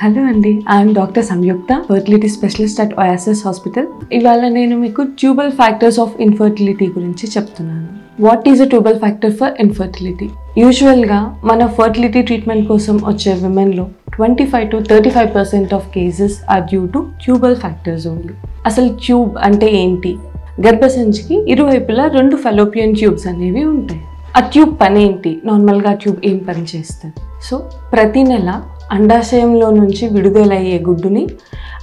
Hello అండి I'm doctor Samyuktha fertility specialist at OSS hospital ఇవాళ నేను మీకు ట్యూబల్ ఫ్యాక్టర్స్ ఆఫ్ ఇన్ఫర్టిలిటీ గురించి చెప్తున్నాను. What is a tubal factor for infertility యూజువల్గా మన ఫర్టిలిటీ ట్రీట్మెంట్ కోసం వచ్చే విమెన్లో twenty five to thirty five percent of cases are due to tubal factors only అసలు ట్యూబ్ అంటే ఏంటి? గర్భసంచికి ఇరువైపులా రెండు ఫెలోపియన్ ట్యూబ్స్ అనేవి ఉంటాయి. ఆ ట్యూబ్ పని ఏంటి? నార్మల్గా ట్యూబ్ ఏం పని చేస్తుంది సో ప్రతి నెల అండాశయంలో నుంచి విడుదలయ్యే గుడ్డుని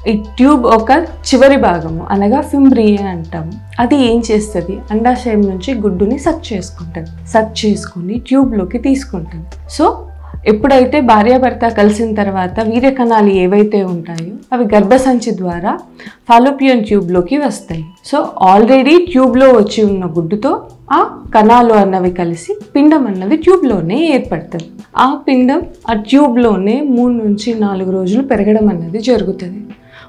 ఈ ట్యూబ్ ఒక చివరి భాగము అనగా ఫింబ్రియే అంటాము. అది ఏం చేస్తుంది? అండాశయం నుంచి గుడ్డుని సక్ చేసుకుంటుంది. సక్ చేసుకుని ట్యూబ్లోకి తీసుకుంటుంది. సో ఎప్పుడైతే భార్యాభర్త కలిసిన తర్వాత వీర్యకణాలు ఏవైతే ఉంటాయో అవి గర్భసంచి ద్వారా ఫాలోపియన్ ట్యూబ్లోకి వస్తాయి. సో ఆల్రెడీ ట్యూబ్లో వచ్చి ఉన్న గుడ్డుతో ఆ కణాలు అన్నవి కలిసి పిండం అన్నది ట్యూబ్లోనే ఏర్పడుతుంది ఆ పిండం ఆ ట్యూబ్లోనే మూడు నుంచి నాలుగు రోజులు పెరగడం అన్నది జరుగుతుంది.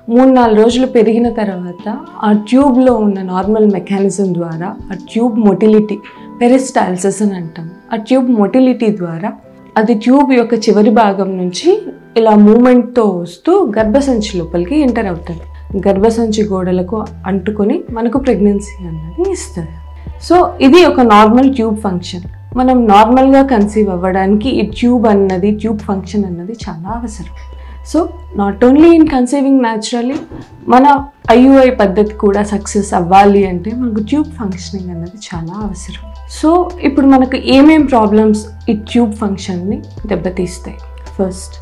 మూడు నాలుగు రోజులు పెరిగిన తర్వాత ఆ ట్యూబ్లో ఉన్న నార్మల్ మెకానిజం ద్వారా ఆ ట్యూబ్ మొటిలిటీ పెరిస్టాల్సిస్ అని అంటాం. ఆ ట్యూబ్ మొటిలిటీ ద్వారా అది ట్యూబ్ యొక్క చివరి భాగం నుంచి ఇలా మూమెంట్తో వస్తూ గర్భసంచి లోపలికి ఎంటర్ అవుతుంది. గర్భసంచి గోడలకు అంటుకొని మనకు ప్రెగ్నెన్సీ అన్నది ఇస్తుంది. సో ఇది ఒక నార్మల్ ట్యూబ్ ఫంక్షన్. మనం నార్మల్గా కన్సీవ్ అవ్వడానికి ఈ ట్యూబ్ అన్నది ట్యూబ్ ఫంక్షన్ అన్నది చాలా అవసరం. So not only in conceiving naturally మన ఐయుఐ పద్ధతి కూడా సక్సెస్ అవ్వాలి అంటే మనకు ట్యూబ్ ఫంక్షనింగ్ అన్నది చాలా అవసరం. సో ఇప్పుడు మనకు ఏమేం ప్రాబ్లమ్స్ ఈ ట్యూబ్ ఫంక్షన్ని దెబ్బతీస్తాయి? ఫస్ట్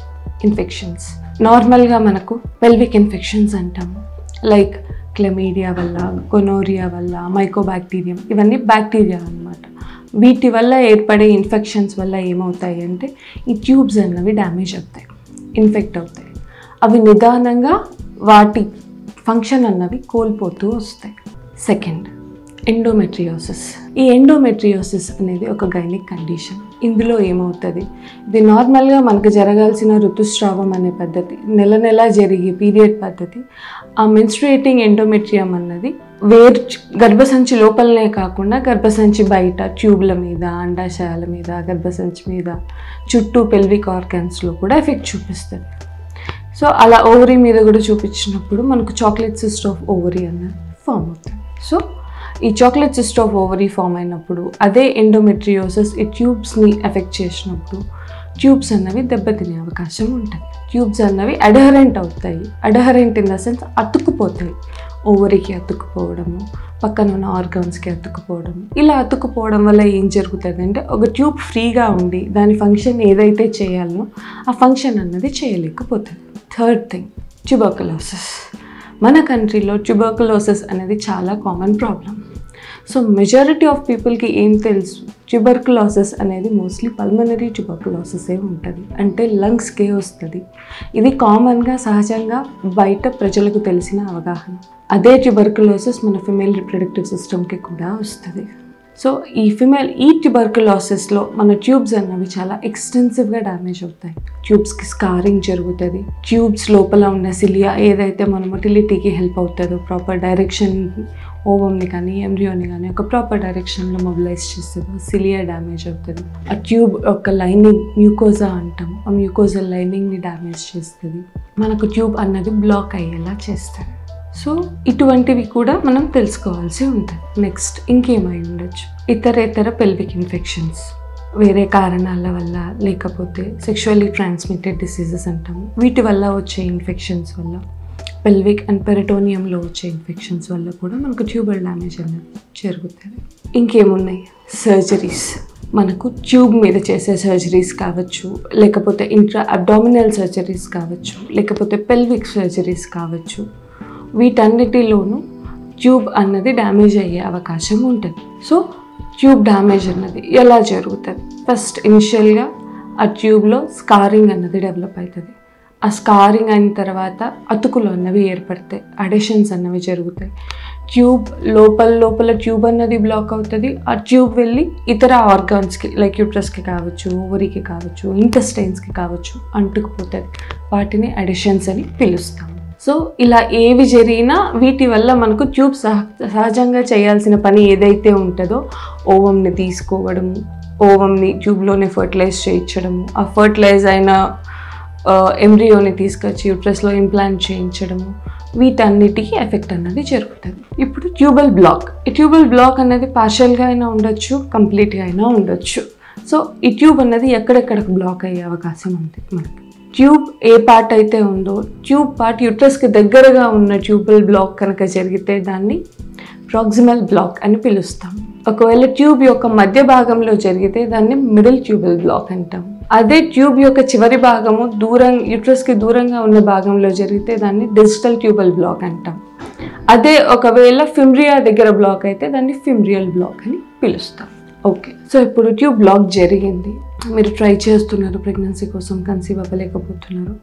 ఇన్ఫెక్షన్స్ నార్మల్గా మనకు పెల్విక్ ఇన్ఫెక్షన్స్ అంటాము లైక్ క్లెమీడియా వల్ల కొనోరియా వల్ల మైకోబాక్టీరియం ఇవన్నీ బ్యాక్టీరియా అన్నమాట. వీటి వల్ల ఏర్పడే ఇన్ఫెక్షన్స్ వల్ల ఏమవుతాయి అంటే ఈ ట్యూబ్స్ అన్నవి డ్యామేజ్ అవుతాయి ఇన్ఫెక్ట్ అవుతాయి. అవి నిదానంగా వాటి ఫంక్షన్ అన్నవి కోల్పోతూ వస్తాయి. సెకండ్ ఎండోమెట్రియోసిస్ ఈ ఎండోమెట్రియోసిస్ అనేది ఒక గైనిక్ కండిషన్ ఇందులో ఏమవుతుంది? ఇది నార్మల్గా మనకు జరగాల్సిన ఋతుస్రావం అనే పద్ధతి నెల నెల జరిగే పీరియడ్ పద్ధతి. ఆ మెన్స్ట్రుయేటింగ్ ఎండోమెట్రియం అన్నది వేర్ గర్భసంచి లోపలనే కాకుండా గర్భసంచి బయట ట్యూబ్ల మీద అండాశయాల మీద గర్భసంచి మీద చుట్టూ పెల్విక్ ఆర్గాన్స్లో కూడా ఎఫెక్ట్ చూపిస్తుంది. సో అలా ఓవరీ మీద కూడా చూపించినప్పుడు మనకు చాక్లెట్ సిస్ట్ ఆఫ్ ఓవరీ అన్నది ఫామ్ అవుతుంది. సో ఈ chocolate cyst of ovary form అయినప్పుడు అదే ఎండోమెట్రియోసిస్ ఈ ట్యూబ్స్ని ఎఫెక్ట్ చేసినప్పుడు ట్యూబ్స్ అన్నవి దెబ్బతినే అవకాశం ఉంటుంది. ట్యూబ్స్ అన్నవి అడహరెంట్ అవుతాయి. అడహరెంట్ ఇన్ ద సెన్స్ అతుక్కుపోతాయి. ఓవరీకి అతుక్కుపోవడము పక్కన ఉన్న ఆర్గాన్స్కి అతుక్కుపోవడం ఇలా అతుక్కుపోవడం వల్ల ఏం జరుగుతుంది అంటే ఒక ట్యూబ్ ఫ్రీగా ఉండి దాని ఫంక్షన్ ఏదైతే చేయాలనో ఆ ఫంక్షన్ అన్నది చేయలేకపోతుంది థర్డ్ థింగ్ ట్యూబర్కులోసిస్ మన కంట్రీలో ట్యూబర్కులోసిస్ అనేది చాలా common problem so majority of పీపుల్కి ఏం తెలుసు? ట్యూబర్కులోసిస్ అనేది మోస్ట్లీ పల్మనరీ ట్యూబర్కులోసిసే ఉంటుంది. అంటే లంగ్స్కే వస్తుంది. ఇది కామన్గా సహజంగా బయట ప్రజలకు తెలిసిన అవగాహన. అదే ట్యూబర్కులోసిస్ మన ఫిమేల్ రిప్రొడక్టివ్ సిస్టమ్కి కూడా వస్తుంది. సో ఈ ఫిమేల్ ఈ ట్యూబర్కులోసిస్లో మన ట్యూబ్స్ అన్నవి చాలా ఎక్స్టెన్సివ్గా డ్యామేజ్ అవుతాయి. ట్యూబ్స్కి స్కారింగ్ జరుగుతుంది. ట్యూబ్స్ లోపల ఉన్న సిలియా ఏదైతే మన మొటిలిటీకి హెల్ప్ అవుతుందో ప్రాపర్ డైరెక్షన్ ఓవంని కానీ ఎంబ్రియోని కానీ ఒక ప్రాపర్ డైరెక్షన్లో మొబిలైజ్ చేస్తుంది. సిలియర్ డ్యామేజ్ అవుతుంది. ఆ ట్యూబ్ యొక్క లైనింగ్ మ్యూకోజా అంటాం. ఆ మ్యూకోజా లైనింగ్ని డ్యామేజ్ చేస్తుంది. మనకు ట్యూబ్ అన్నది బ్లాక్ అయ్యేలా చేస్తుంది. సో ఇటువంటివి కూడా మనం తెలుసుకోవాల్సి ఉంటుంది. నెక్స్ట్ ఇంకేమై ఉండొచ్చు? ఇతర ఇతర పెల్విక్ ఇన్ఫెక్షన్స్ వేరే కారణాల వల్ల లేకపోతే సెక్షువల్లీ ట్రాన్స్మిటెడ్ డిసీజెస్ అంటాము వీటి వల్ల వచ్చే ఇన్ఫెక్షన్స్ వల్ల. పెల్విక్ అండ్ పెరటోనియంలో వచ్చే ఇన్ఫెక్షన్స్ వల్ల కూడా మనకు ట్యూబల్ డ్యామేజ్ అనేది జరుగుతుంది. ఇంకేమున్నాయి? సర్జరీస్ మనకు ట్యూబ్ మీద చేసే సర్జరీస్ కావచ్చు లేకపోతే ఇంట్రా అబ్డామినల్ సర్జరీస్ కావచ్చు లేకపోతే పెల్విక్ సర్జరీస్ కావచ్చు. వీటన్నిటిలోనూ ట్యూబ్ అన్నది డ్యామేజ్ అయ్యే అవకాశం ఉంటుంది. సో ట్యూబ్ డ్యామేజ్ అన్నది ఎలా జరుగుతుంది? ఫస్ట్ ఇనిషియల్గా ఆ ట్యూబ్లో స్కారింగ్ అన్నది డెవలప్ అవుతుంది. ఆ స్కారింగ్ అయిన తర్వాత అతుకులు అన్నవి ఏర్పడతాయి అడెషన్స్ అన్నవి జరుగుతాయి. ట్యూబ్ లోపల లోపల ట్యూబ్ అన్నది బ్లాక్ అవుతుంది ఆ ట్యూబ్ వెళ్ళి ఇతర ఆర్గాన్స్కి లైక్ యూట్రస్కి కావచ్చు ఊరికి కావచ్చు ఇంటెస్టైన్స్కి కావచ్చు అంటుకుపోతుంది. వాటిని అడిషన్స్ అని పిలుస్తాం. సో ఇలా ఏవి జరిగినా వీటి వల్ల మనకు ట్యూబ్ సహ సహజంగా చేయాల్సిన పని ఏదైతే ఉంటుందో ఓవంని తీసుకోవడము ఓవంని ట్యూబ్లోనే ఫర్టిలైజ్ చేయించడము ఆ ఫర్టిలైజ్ అయిన ఎంబ్రియోని తీసుకొచ్చి యూట్రస్లో ఇంప్లాంట్ చేయించడము వీటన్నిటికీ ఎఫెక్ట్ అన్నది జరుగుతుంది. ఇప్పుడు ట్యూబల్ బ్లాక్ ఈ ట్యూబల్ బ్లాక్ అనేది పార్షియల్గా అయినా ఉండొచ్చు కంప్లీట్గా అయినా ఉండొచ్చు. సో ఈ ట్యూబ్ అనేది ఎక్కడెక్కడ బ్లాక్ అయ్యే అవకాశం ఉంది మనకి? ట్యూబ్ ఏ పార్ట్ అయితే ఉందో ట్యూబ్ పార్ట్ యూట్రస్కి దగ్గరగా ఉన్న ట్యూబల్ బ్లాక్ కనుక జరిగితే దాన్ని ప్రాక్సిమల్ బ్లాక్ అని పిలుస్తాం ఒకవేళ ట్యూబ్ యొక్క మధ్య భాగంలో జరిగితే దాన్ని మిడిల్ ట్యూబల్ బ్లాక్ అంటాం. అదే ట్యూబ్ యొక్క చివరి భాగము దూరం యూట్రస్కి దూరంగా ఉన్న భాగంలో జరిగితే దాన్ని డిజిటల్ ట్యూబల్ బ్లాక్ అంటాం. అదే ఒకవేళ ఫిమ్రియా దగ్గర బ్లాక్ అయితే దాన్ని ఫిమ్రియల్ బ్లాక్ అని పిలుస్తాం. ఓకే సో ఇప్పుడు ట్యూబ్ బ్లాక్ జరిగింది. మీరు ట్రై చేస్తున్నారు ప్రెగ్నెన్సీ కోసం కన్సీవ్ అవ్వలేకపోతున్నారు.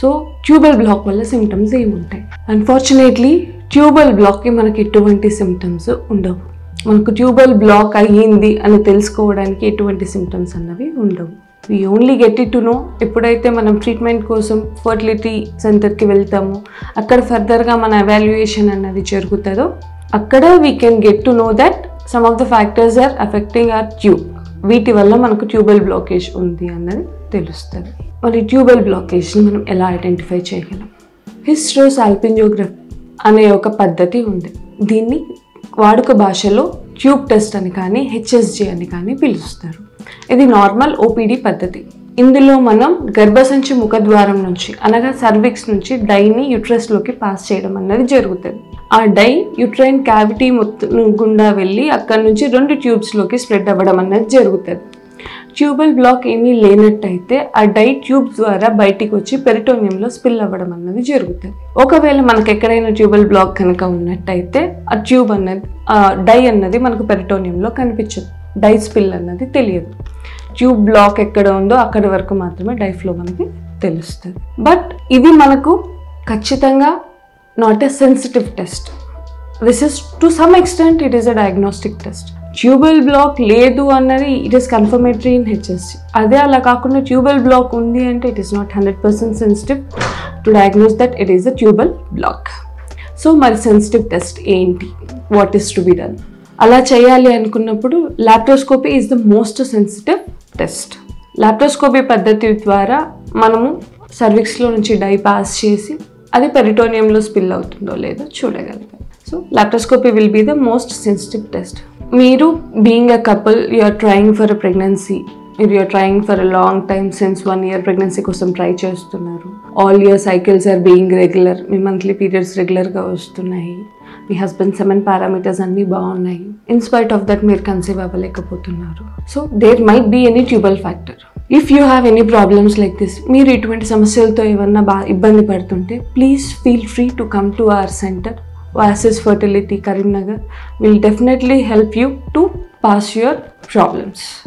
సో ట్యూబల్ బ్లాక్ వల్ల సిమ్టమ్స్ ఏముంటాయి? అన్ఫార్చునేట్లీ ట్యూబల్ బ్లాక్కి మనకి ఎటువంటి సిమ్టమ్స్ ఉండవు. మనకు ట్యూబల్ బ్లాక్ అయ్యింది అని తెలుసుకోవడానికి ఎటువంటి సిమ్టమ్స్ అన్నవి ఉండవు. We only get it to know ఎప్పుడైతే మనం ట్రీట్మెంట్ కోసం ఫర్టిలిటీ సెంటర్కి వెళ్తామో అక్కడ ఫర్దర్గా మన ఎవాల్యుయేషన్ అన్నది జరుగుతుందో అక్కడ we can get to know that some of the factors are affecting our tube వీటి వల్ల మనకు ట్యూబల్ బ్లాకేజ్ ఉంది అన్నది తెలుస్తుంది. మరి ట్యూబల్ బ్లాకేజ్ని మనం ఎలా ఐడెంటిఫై చేయగలం? హిస్ట్రోస్ ఆల్పింజోగ్రఫీ అనే ఒక పద్ధతి ఉంది. దీన్ని వాడుక భాషలో ట్యూబ్ టెస్ట్ అని కానీ హెచ్ఎస్జి అని కానీ పిలుస్తారు. ఇది నార్మల్ ఓపీడీ పద్ధతి. ఇందులో మనం గర్భసంచి ముఖద్వారం నుంచి అనగా సర్విక్స్ నుంచి డైని యుట్రస్లోకి పాస్ చేయడం అన్నది జరుగుతుంది. ఆ డై యుట్రైన్ క్యావిటీ మొత్తం గుండా వెళ్ళి అక్కడ నుంచి రెండు ట్యూబ్స్లోకి స్ప్రెడ్ అవ్వడం అన్నది జరుగుతుంది. ట్యూబల్ బ్లాక్ ఏమీ లేనట్టయితే ఆ డై ట్యూబ్ ద్వారా బయటికి వచ్చి పెరిటోనియంలో స్పిల్ అవ్వడం అన్నది జరుగుతుంది. ఒకవేళ మనకు ఎక్కడైనా ట్యూబల్ బ్లాక్ కనుక ఉన్నట్టయితే ఆ ట్యూబ్ అన్నది ఆ డై అన్నది మనకు పెరిటోనియంలో కనిపించదు. డై స్పిల్ అన్నది తెలియదు. ట్యూబ్ బ్లాక్ ఎక్కడ ఉందో అక్కడి వరకు మాత్రమే డై ఫ్లో మనకి తెలుస్తుంది. బట్ ఇది మనకు ఖచ్చితంగా not a sensitive test. This is to some extent it is a diagnostic test. Tubal block లేదు అన్నది it is confirmatory in HSG అదే అలా కాకుండా ట్యూబల్ బ్లాక్ ఉంది అంటే it is not hundred percent sensitive to diagnose that it is a tubal block. So మరి sensitive test ఏంటి? What is to be done అలా చేయాలి అనుకున్నప్పుడు laparoscopy is the most sensitive test laparoscopy పద్ధతి ద్వారా మనము సర్విక్స్లో నుంచి డై పాస్ చేసి అది పెరిటోనియంలో స్పిల్ అవుతుందో లేదో చూడగలుగుతాం. So laparoscopy will be the most sensitive test మీరు being a couple you're trying for a pregnancy మీరు you're trying for a long time since one year pregnancy కోసం ట్రై చేస్తున్నారు. All your cycles are being regular me monthly periods రెగ్యులర్గా వస్తున్నాయి. మీ husband semen parameters అన్నీ బాగున్నాయి. In spite of that మీరు conceive అవ్వలేకపోతున్నారు. So there might be any tubal factor if you have any problems like this మీరు ఇటువంటి సమస్యలతో ఏమన్నా బాగా ఇబ్బంది పడుతుంటే please feel free to come to our centre Oasis Fertility Karimnagar will definitely help you to pass your problems.